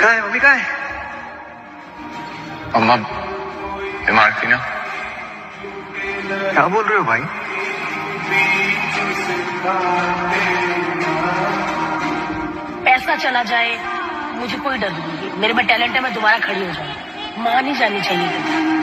कहा है मम्मी कहा है अम्मा बीमार थी ना. क्या बोल रहे हो भाई? पैसा चला जाए मुझे कोई डर नहीं मेरे में टैलेंट है मैं दोबारा खड़ी हो जाऊँ। माँ नहीं जानी चाहिए।